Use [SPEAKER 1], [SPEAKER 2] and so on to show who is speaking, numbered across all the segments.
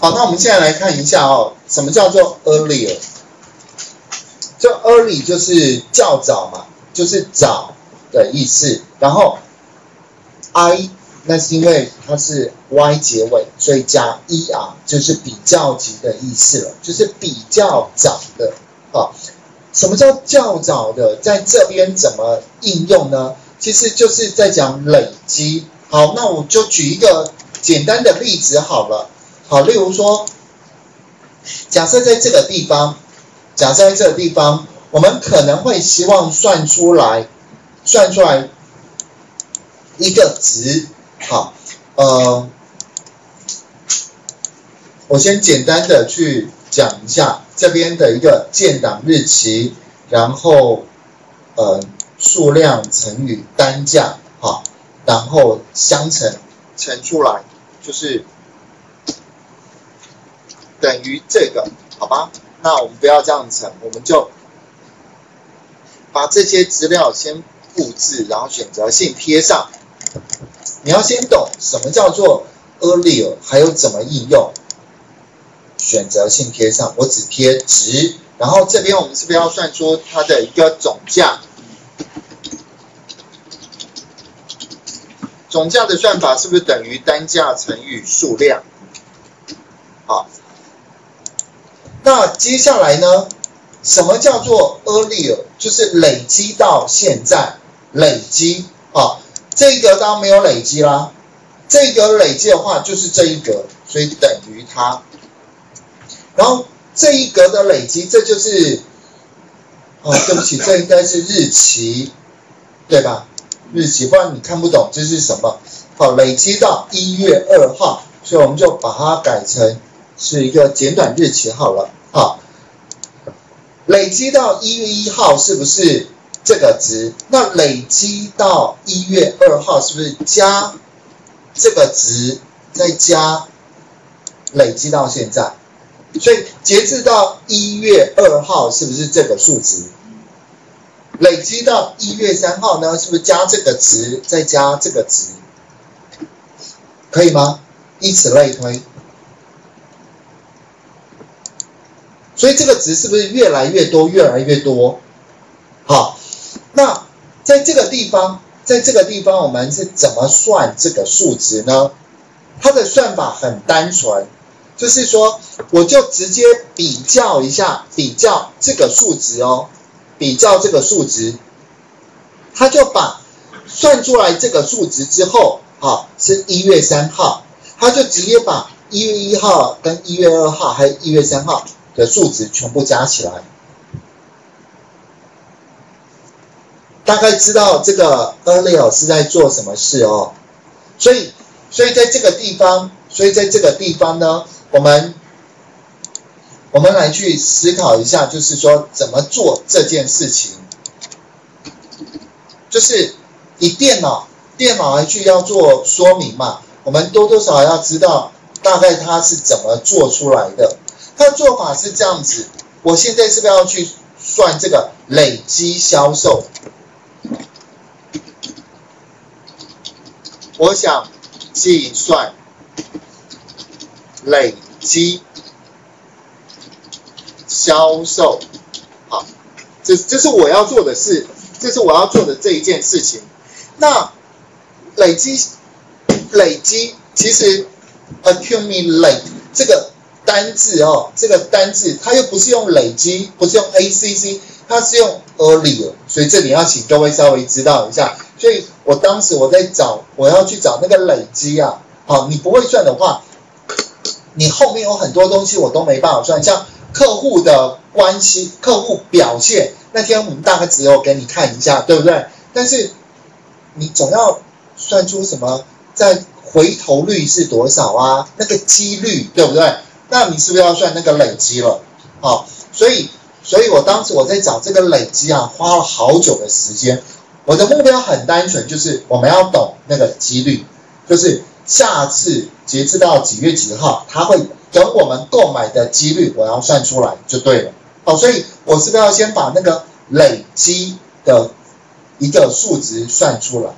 [SPEAKER 1] 好，那我们现在来看一下哦，什么叫做 earlier？这 early 就是较早嘛，就是早的意思。然后 I 那是因为它是 Y 结尾，所以加 er 就是比较级的意思了，就是比较早的啊。什么叫较早的？在这边怎么应用呢？其实就是在讲累积。好，那我就举一个简单的例子好了。好，例如说，假设在这个地方，假设在这个地方，我们可能会希望算出来，算出来一个值。好，呃，我先简单的去讲一下这边的一个建档日期，然后呃数量乘以单价，好，然后相乘乘出来就是。等于这个，好吧？那我们不要这样乘，我们就把这些资料先复制，然后选择性贴上。你要先懂什么叫做 earlier，还有怎么应用。选择性贴上，我只贴值，然后这边我们是不是要算出它的一个总价？总价的算法是不是等于单价乘以数量？好。那接下来呢？什么叫做 earlier？就是累积到现在，累积啊，这一格当然没有累积啦。这一格累积的话就是这一格，所以等于它。然后这一格的累积，这就是哦，对不起，这应该是日期，对吧？日期，不然你看不懂这是什么。好，累积到一月二号，所以我们就把它改成是一个简短日期好了。累积到一月一号是不是这个值？那累积到一月二号是不是加这个值，再加累积到现在？所以截至到一月二号是不是这个数值？累积到一月三号呢？是不是加这个值，再加这个值？可以吗？以此类推。所以这个值是不是越来越多，越来越多？好，那在这个地方，在这个地方，我们是怎么算这个数值呢？它的算法很单纯，就是说，我就直接比较一下，比较这个数值哦，比较这个数值，他就把算出来这个数值之后，好，是一月三号，他就直接把一月一号跟一月二号还有一月三号。的数值全部加起来，大概知道这个 earlier 是在做什么事哦。所以，所以在这个地方，所以在这个地方呢，我们我们来去思考一下，就是说怎么做这件事情，就是以电脑电脑来去要做说明嘛，我们多多少少要知道大概它是怎么做出来的。它的做法是这样子，我现在是不是要去算这个累积销售？我想计算累积销售，好，这这是我要做的事，这是我要做的这一件事情。那累积累积其实 accumulate 这个。单字哦，这个单字它又不是用累积，不是用 A C C，它是用 earlier，所以这里要请各位稍微知道一下。所以我当时我在找，我要去找那个累积啊，好，你不会算的话，你后面有很多东西我都没办法算，像客户的关系、客户表现，那天我们大概只有给你看一下，对不对？但是你总要算出什么，在回头率是多少啊？那个几率对不对？那你是不是要算那个累积了？好，所以，所以我当时我在找这个累积啊，花了好久的时间。我的目标很单纯，就是我们要懂那个几率，就是下次截止到几月几号，他会等我们购买的几率，我要算出来就对了。好，所以我是不是要先把那个累积的一个数值算出来？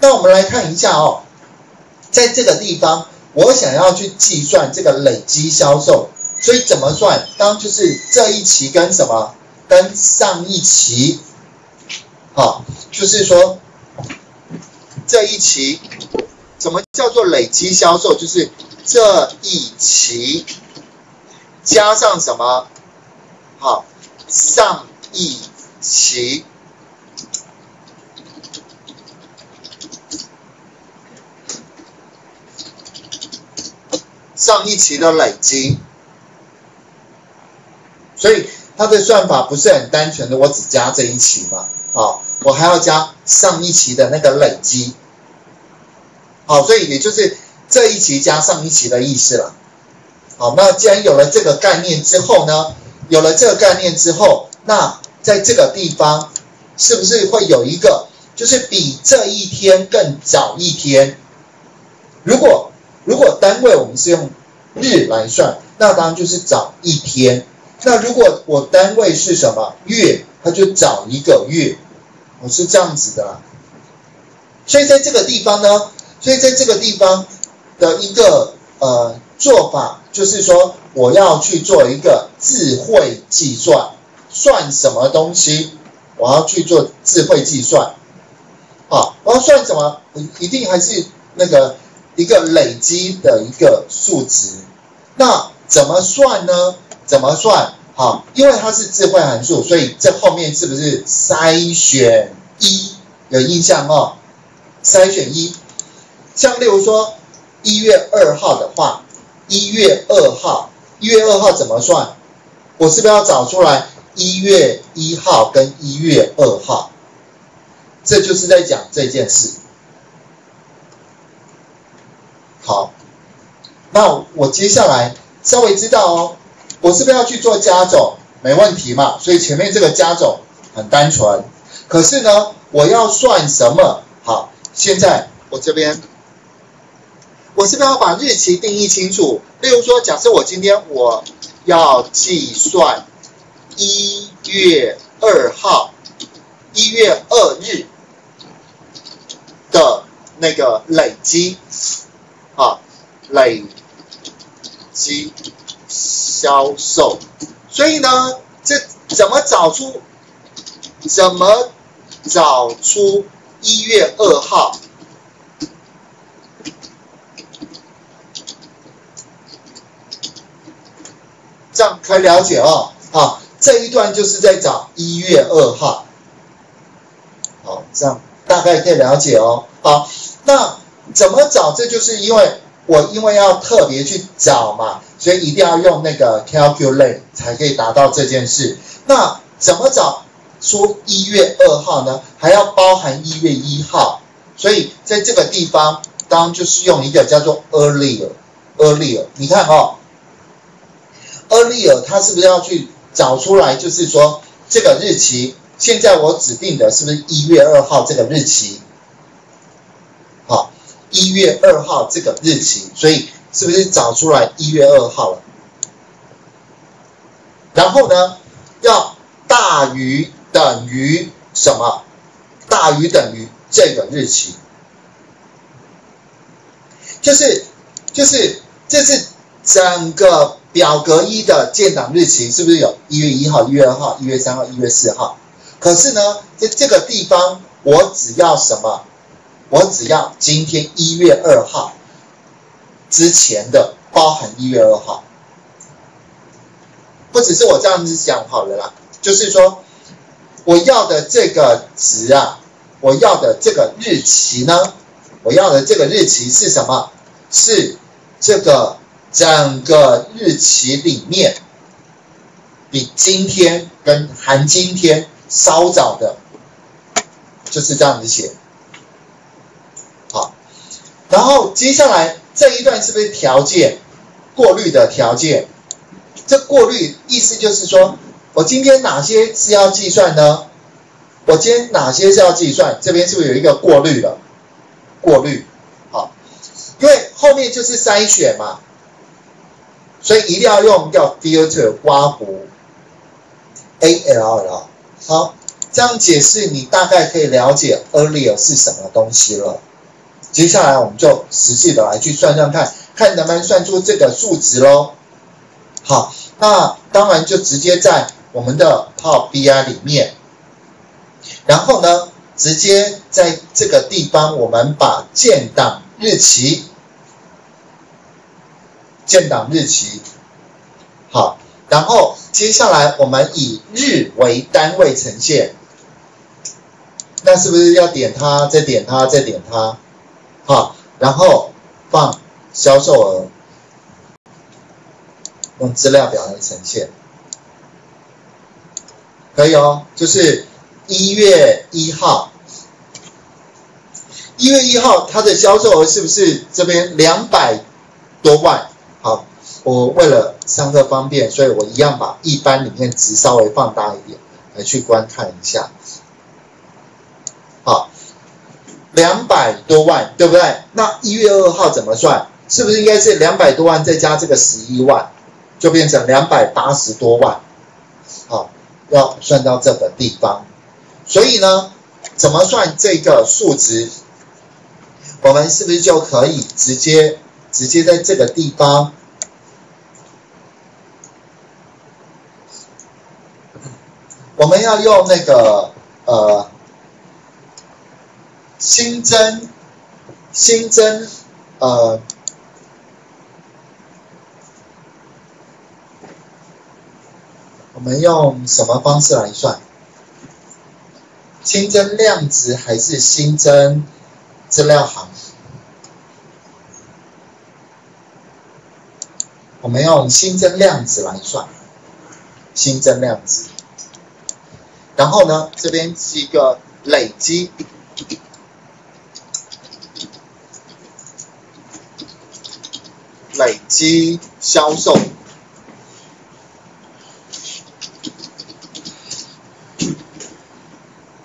[SPEAKER 1] 那我们来看一下哦，在这个地方。我想要去计算这个累积销售，所以怎么算？当就是这一期跟什么？跟上一期，好，就是说这一期，怎么叫做累积销售？就是这一期加上什么？好，上一期。上一期的累积，所以它的算法不是很单纯的，我只加这一期嘛，啊，我还要加上一期的那个累积，好，所以也就是这一期加上一期的意思了，好，那既然有了这个概念之后呢，有了这个概念之后，那在这个地方是不是会有一个，就是比这一天更早一天？如果如果单位我们是用日来算，那当然就是早一天。那如果我单位是什么月，它就早一个月。我是这样子的。所以在这个地方呢，所以在这个地方的一个呃做法，就是说我要去做一个智慧计算，算什么东西？我要去做智慧计算。啊，我要算什么？一定还是那个。一个累积的一个数值，那怎么算呢？怎么算？好，因为它是智慧函数，所以这后面是不是筛选一？有印象哦？筛选一，像例如说一月二号的话，一月二号，一月二号怎么算？我是不是要找出来一月一号跟一月二号？这就是在讲这件事。好，那我接下来稍微知道哦，我是不是要去做加总？没问题嘛，所以前面这个加总很单纯。可是呢，我要算什么？好，现在我这边，我是不是要把日期定义清楚？例如说，假设我今天我要计算一月二号、一月二日的那个累积。啊，累积销售，所以呢，这怎么找出？怎么找出一月二号？这样可以了解哦。啊，这一段就是在找一月二号。好，这样大概可以了解哦。好，那。怎么找？这就是因为我因为要特别去找嘛，所以一定要用那个 calculate 才可以达到这件事。那怎么找出一月二号呢？还要包含一月一号，所以在这个地方，当就是用一个叫做 earlier，earlier。你看哦，earlier 它是不是要去找出来？就是说这个日期，现在我指定的是不是一月二号这个日期？一月二号这个日期，所以是不是找出来一月二号了？然后呢，要大于等于什么？大于等于这个日期，就是就是这是整个表格一的建档日期，是不是有一月一号、一月二号、一月三号、一月四号？可是呢，在这个地方，我只要什么？我只要今天一月二号之前的包含一月二号，不只是我这样子讲好了啦，就是说我要的这个值啊，我要的这个日期呢，我要的这个日期是什么？是这个整个日期里面比今天跟含今天稍早的，就是这样子写。然后接下来这一段是不是条件过滤的条件？这过滤意思就是说，我今天哪些是要计算呢？我今天哪些是要计算？这边是不是有一个过滤了？过滤，好，因为后面就是筛选嘛，所以一定要用叫 filter 刮弧，A L L，好，这样解释你大概可以了解 earlier 是什么东西了。接下来我们就实际的来去算算看，看能不能算出这个数值喽。好，那当然就直接在我们的 Power BI 里面，然后呢，直接在这个地方我们把建档日期，建档日期，好，然后接下来我们以日为单位呈现，那是不是要点它，再点它，再点它，好，然后放销售额。用资料表来呈现，可以哦。就是一月一号，一月一号它的销售额是不是这边两百多万？好，我为了上课方便，所以我一样把一般里面值稍微放大一点，来去观看一下。两百多万，对不对？那一月二号怎么算？是不是应该是两百多万再加这个十一万？就变成两百八十多万，好，要算到这个地方，所以呢，怎么算这个数值？我们是不是就可以直接直接在这个地方，我们要用那个呃新增新增呃。我们用什么方式来算？新增量值还是新增资料行？我们用新增量值来算，新增量值。然后呢，这边是一个累积，累积销售。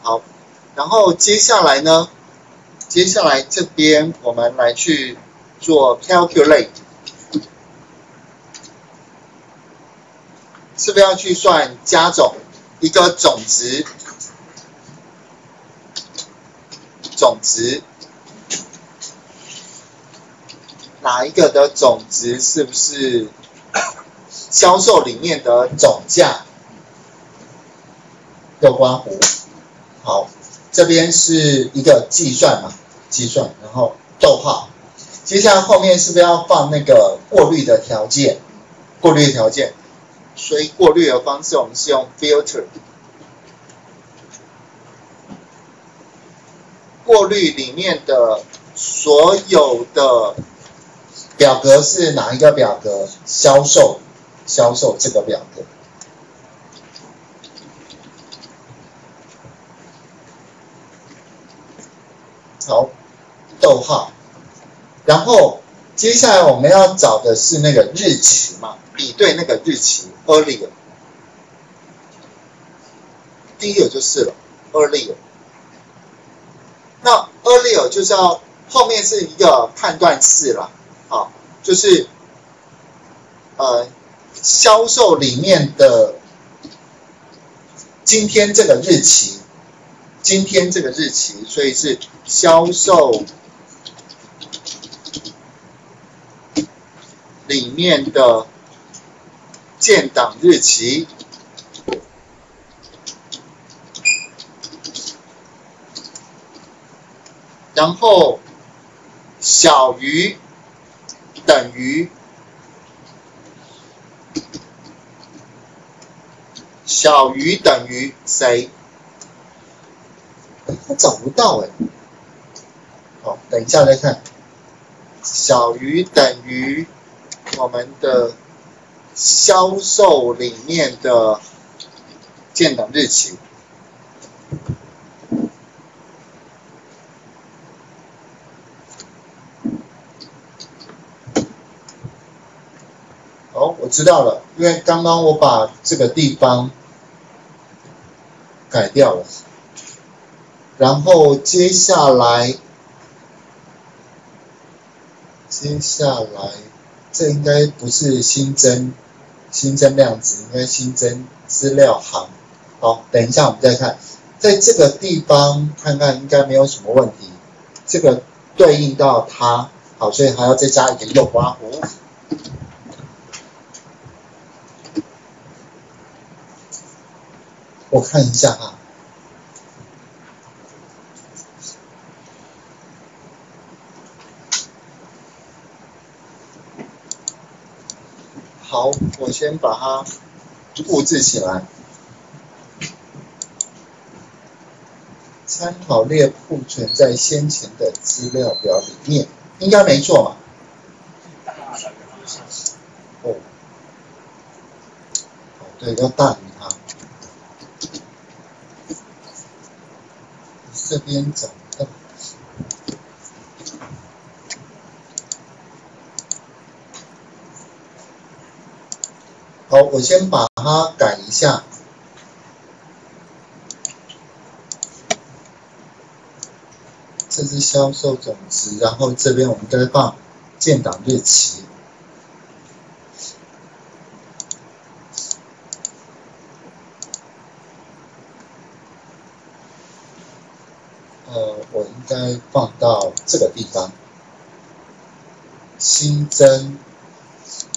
[SPEAKER 1] 好然后接下来呢？接下来这边我们来去做 calculate，是不是要去算加总一个总值？总值哪一个的总值是不是 销售里面的总价？右刮弧，好。这边是一个计算嘛，计算，然后逗号，接下来后面是不是要放那个过滤的条件？过滤条件，所以过滤的方式我们是用 filter，过滤里面的所有的表格是哪一个表格？销售，销售这个表格。好，逗号，然后接下来我们要找的是那个日期嘛，比对那个日期，earlier，第一个就是了，earlier，那 earlier 就是要后面是一个判断式了，好，就是呃销售里面的今天这个日期。今天这个日期，所以是销售里面的建档日期，然后小于等于小于等于谁？他找不到哎，好，等一下再看，小于等于我们的销售里面的建档日期。知道了，因为刚刚我把这个地方改掉了。然后接下来，接下来，这应该不是新增新增量值，应该新增资料行。好，等一下我们再看，在这个地方看看应该没有什么问题。这个对应到它，好，所以还要再加一个右刮弧。我看一下哈。好，我先把它布置起来。参考列库存在先前的资料表里面，应该没错吧？哦，对，要大于它。这边找到。好，我先把它改一下。这是销售总值，然后这边我们该放建档日期。呃，我应该放到这个地方，新增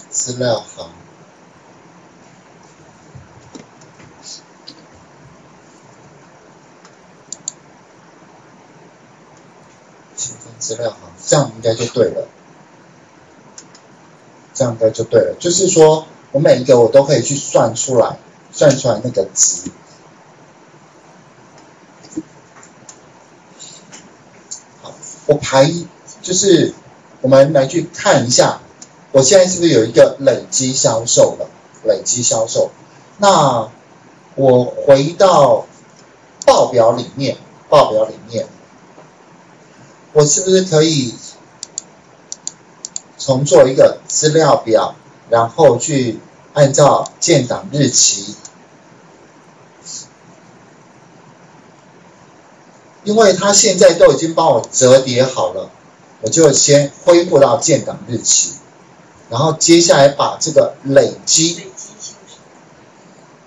[SPEAKER 1] 资料行。资料哈，这样应该就对了，这样应该就对了。就是说我每一个我都可以去算出来，算出来那个值。好，我还就是我们来去看一下，我现在是不是有一个累积销售了？累积销售，那我回到报表里面，报表里面。我是不是可以重做一个资料表，然后去按照建档日期？因为他现在都已经帮我折叠好了，我就先恢复到建档日期，然后接下来把这个累积，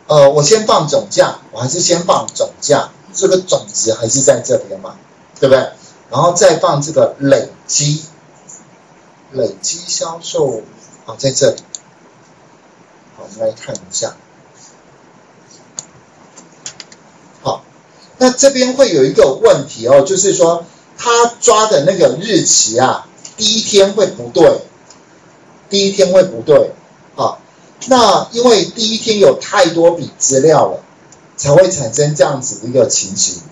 [SPEAKER 1] 呃，我先放总价，我还是先放总价，这个总值还是在这边嘛，对不对？然后再放这个累积，累积销售，好，在这里。好，我们来看一下。好，那这边会有一个问题哦，就是说他抓的那个日期啊，第一天会不对，第一天会不对。好，那因为第一天有太多笔资料了，才会产生这样子的一个情形。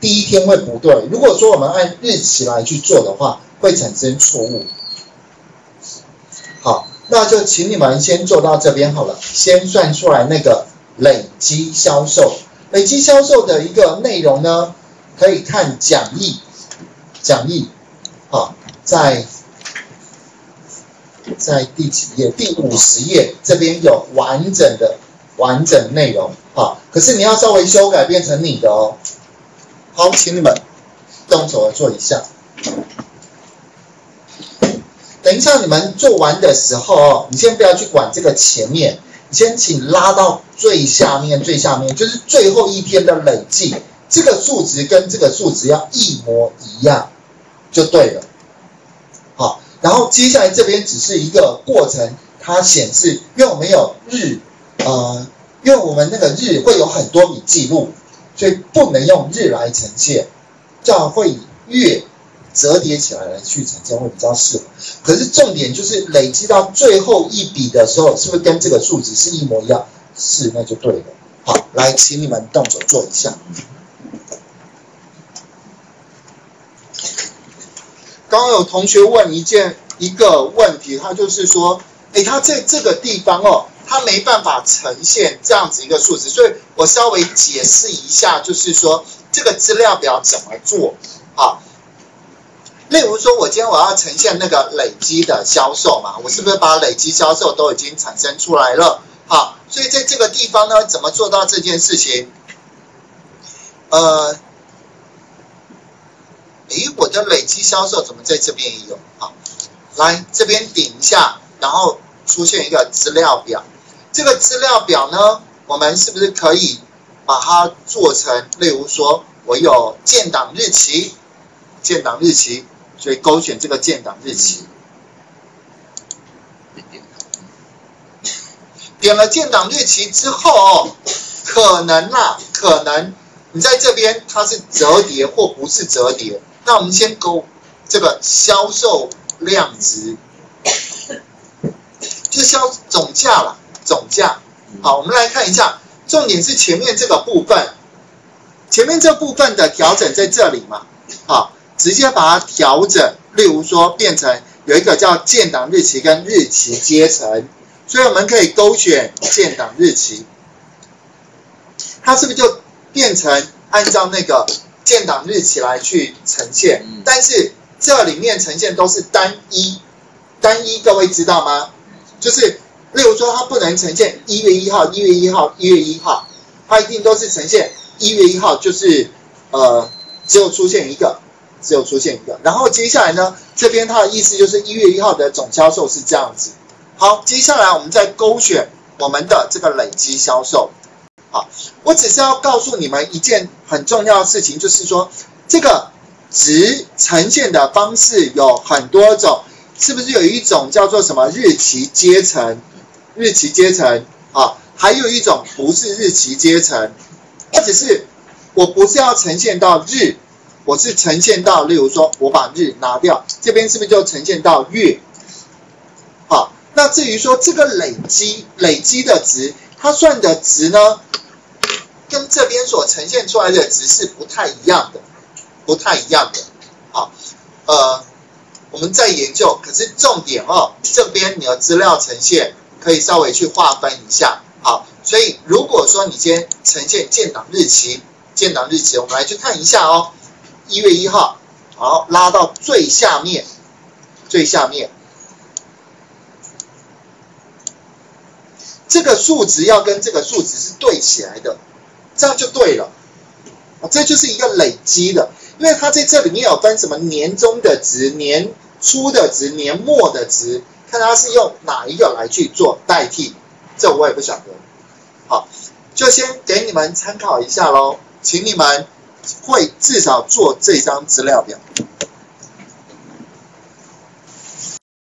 [SPEAKER 1] 第一天会不对。如果说我们按日期来去做的话，会产生错误。好，那就请你们先做到这边好了。先算出来那个累积销售，累积销售的一个内容呢，可以看讲义，讲义，好，在在第几页？第五十页，这边有完整的完整内容。好，可是你要稍微修改变成你的哦。好，请你们动手做一下。等一下你们做完的时候哦，你先不要去管这个前面，先请拉到最下面，最下面就是最后一天的累计，这个数值跟这个数值要一模一样，就对了。好，然后接下来这边只是一个过程，它显示，因为我们有日，呃，因为我们那个日会有很多笔记录。所以不能用日来呈现，这样会月折叠起来来去呈现会比较适合。可是重点就是累积到最后一笔的时候，是不是跟这个数值是一模一样？是，那就对了。好，来，请你们动手做一下。刚刚有同学问一件一个问题，他就是说，哎，他在这个地方哦。他没办法呈现这样子一个数值，所以我稍微解释一下，就是说这个资料表怎么做？例如说，我今天我要呈现那个累积的销售嘛，我是不是把累积销售都已经产生出来了？好，所以在这个地方呢，怎么做到这件事情？呃，诶，我的累积销售怎么在这边也有？好，来这边顶一下，然后出现一个资料表。这个资料表呢，我们是不是可以把它做成？例如说，我有建档日期，建档日期所以勾选这个建档日期。点了建档日期之后，可能啦，可能你在这边它是折叠或不是折叠。那我们先勾这个销售量值，就销总价了，总价。好，我们来看一下，重点是前面这个部分，前面这部分的调整在这里嘛？好，直接把它调整，例如说变成有一个叫建档日期跟日期阶层。所以我们可以勾选建档日期，它是不是就变成按照那个建档日期来去呈现？但是这里面呈现都是单一，单一，各位知道吗？就是例如说，它不能呈现一月一号、一月一号、一月一号，它一定都是呈现一月一号，就是呃，只有出现一个，只有出现一个。然后接下来呢，这边它的意思就是一月一号的总销售是这样子。好，接下来我们再勾选我们的这个累积销售。好，我只是要告诉你们一件很重要的事情，就是说这个值呈现的方式有很多种，是不是有一种叫做什么日期阶层？日期阶层啊，还有一种不是日期阶层，或者是我不是要呈现到日，我是呈现到，例如说我把日拿掉，这边是不是就呈现到月？好。那至于说这个累积累积的值，它算的值呢，跟这边所呈现出来的值是不太一样的，不太一样的。好，呃，我们在研究，可是重点哦，这边你的资料呈现可以稍微去划分一下。好，所以如果说你今天呈现建档日期，建档日期，我们来去看一下哦，一月一号，好，拉到最下面，最下面。这个数值要跟这个数值是对起来的，这样就对了。这就是一个累积的，因为它在这里面有分什么年终的值、年初的值、年末的值，看它是用哪一个来去做代替，这我也不晓得。好，就先给你们参考一下喽，请你们会至少做这张资料表。